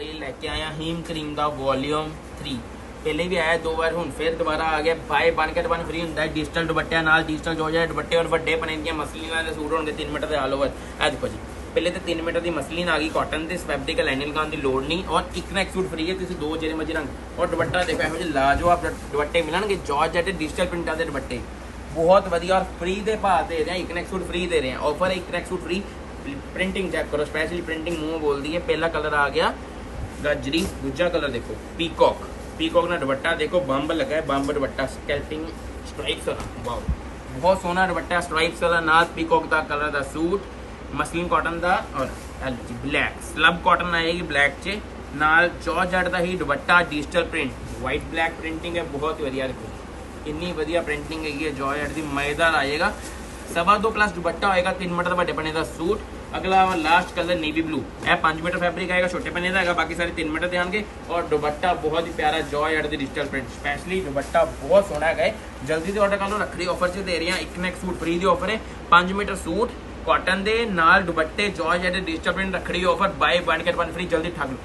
लेके आया हीम क्रीम का वॉल्यूम थ्री पहले भी आया दो बार हूँ फिर दोबारा आ गया बाय वन के वन फ्री होंगे डिजिटल दुपट्टिया नाल डिजिटल जो है दुपट्टे और वे बने मसलिन के सूट होंगे तीन मीटर के आल ओवर है देखो जी पहले तो तीन मीटर की मसलिन आ गई कॉटन से फैब्रिक का लाइन की लड़ नहीं और एक ना सूट फ्री है किसी दो जेरे मज़े रंग और दुपट्टा देखो यह लाजवाब दुपट्टे मिलने जॉर्ज एट डिजिटल प्रिंटा के दुपट्टे बहुत वजिया और फ्री के भाव दे रहे हैं एक ना सूट फ्री दे रहे हैं ऑफ़र एक ना सूट फ्री प्रिंटिंग चैक करो स्पेशली प्रिंटिंग मूव बोलती है पहला कलर आ गया गजरी दूजा कलर देखो पीकॉक पीकॉक ना दुपट्टा देखो बंब लगा है बम्ब दुपट्टा स्कैल्पिंग स्ट्राइप्स वाला वाओ बहुत सोहना दुपट्टा स्ट्राइप्स वाला नाथ पीकॉक का कलर का सूट मसलिन कॉटन का और ब्लैक स्लब कॉटन आएगी ब्लैक च ਨਾਲ ਜੋਰਜਟ ਦਾ ਹੀ ਦੁਪੱਟਾ digital print white black printing ਹੈ, ਬਹੁਤ ਵਧੀਆ ਦੇਖੋ। ਇੰਨੀ ਵਧੀਆ ਪ੍ਰਿੰਟਿੰਗ ਹੈਗੀ ਹੈ ਜੋਰਜਟ की मज़ेदार आएगा सवा दो प्लस दुपट्टा होएगा, तीन मीटर वे पने का सूट। अगला लास्ट कलर नेवी ब्लू है पाँच मीटर फैब्रिक आएगा, छोटे पने का बाकी सारे तीन मीटर देंगे और दुपट्टा बहुत ही प्यारा georgette the digital print specially दुपट्टा बहुत सोहना है जल्दी से ऑर्डर कर लो रखड़ी ऑफ़र से दे रही है। एक ना एक सूट फ्री की ऑफ़र है। पाँच मीटर सूट कॉटन के नाल दुपट्टे जॉर्ज एट डिजिटल प्रिंट रखड़ी offer buy one get one free जल्दी ठग लो।